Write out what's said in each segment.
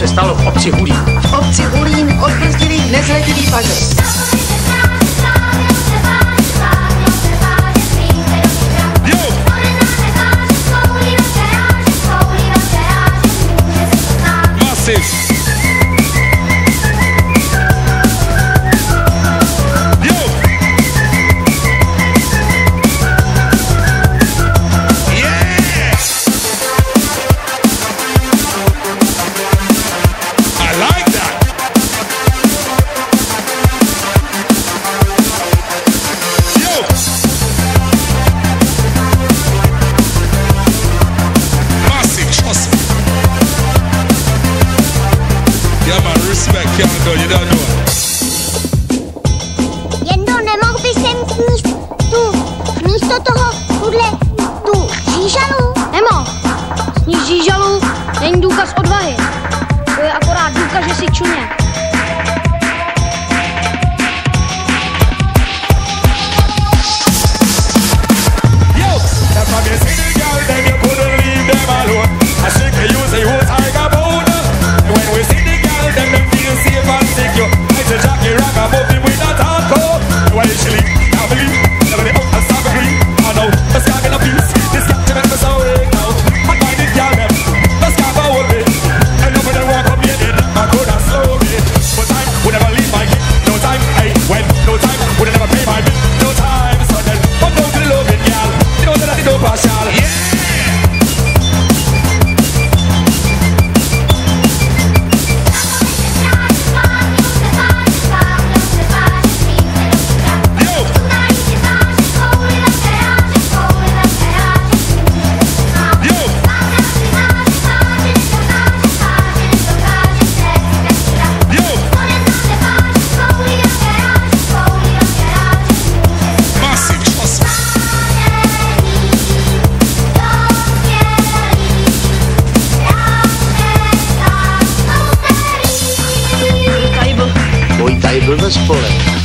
se stalo v obci Hulín. V obci Hulín odbrzdili nezletilý pažer. Massive. can't go, you don't know. bullet.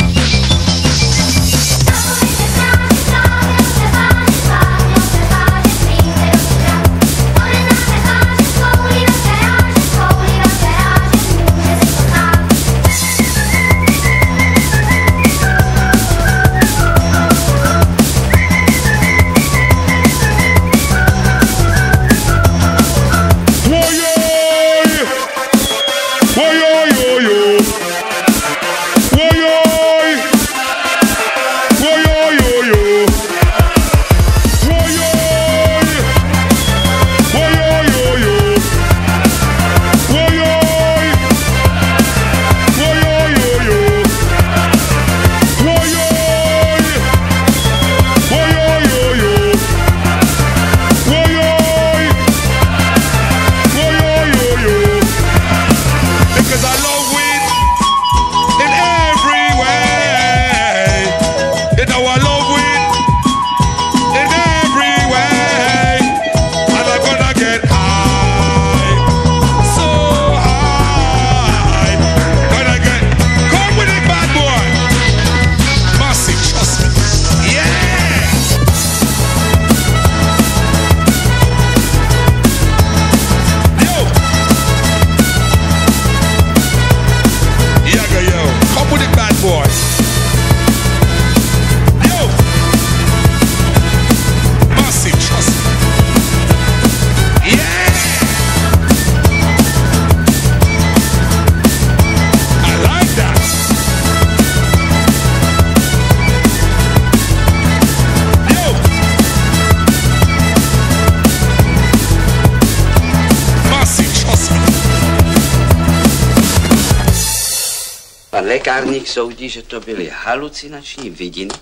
lékárník soudí, že to byly halucinační vidiny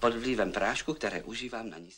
pod vlivem prášku, které užívám na nízké.